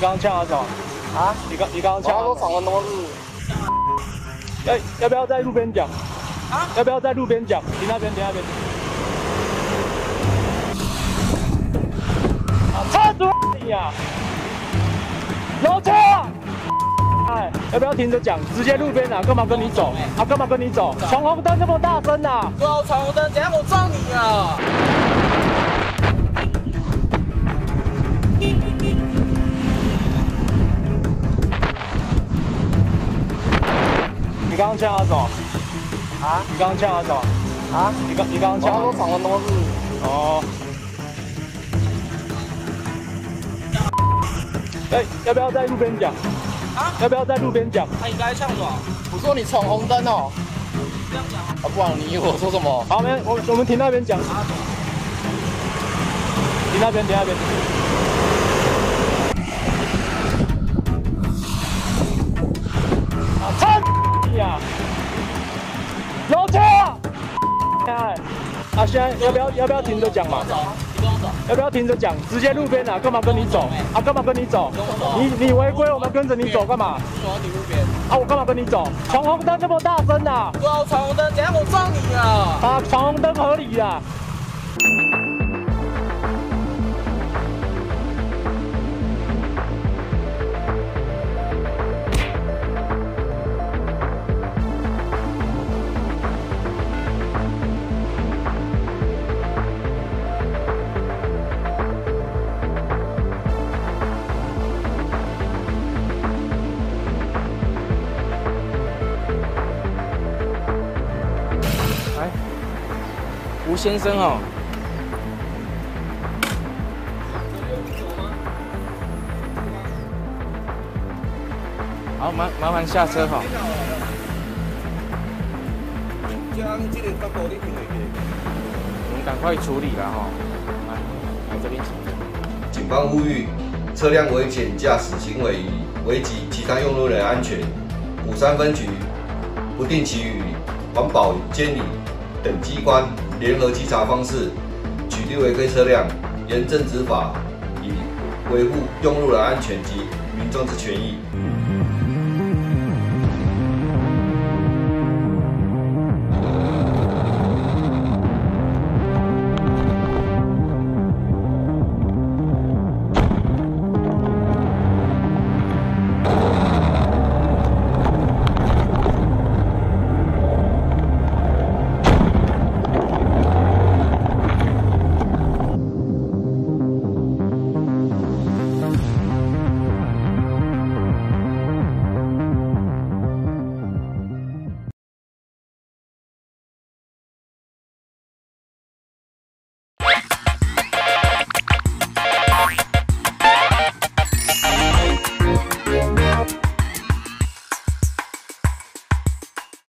你刚刚呛他什么？啊？你刚你刚刚呛他说闯红灯是？要要不要在路边讲？啊？要不要在路边讲？停那边，停那边。车主你呀！楼车！哎，要不要停着讲？直接路边啊？干嘛跟你走？啊？干嘛跟你走？闯红灯那么大声呐！对啊，闯红灯，等下我撞你啊！刚刚呛他什么？啊？你刚刚呛他什么？啊？你刚你刚刚呛他说闯红灯是？哦。哎，要不要在路边讲？啊？要不要在路边讲？他应该呛我。我说你闯红灯哦。这样讲啊？啊，不然你我说什么？好，我们我我们停那边讲。停那边，停那边。现在要不要要不要停着讲嘛？要不要停着讲？直接路边啊？干嘛跟你走？啊，干嘛跟你走？你你违规，我们跟着你走干嘛？啊，我干嘛跟你走？闯红灯这么大声啊，闯红灯，等下我撞你啊！啊，闯红灯合理啊！吴先生哦，好麻麻烦下车哈。我们赶快处理了哈。来，来这边请。警方呼吁，车辆危险驾驶行为危及其他用路人安全。鼓山分局不定期与环保监理等机关。联合稽查方式，取缔违规车辆，严正执法，以维护用路的安全及民众之权益。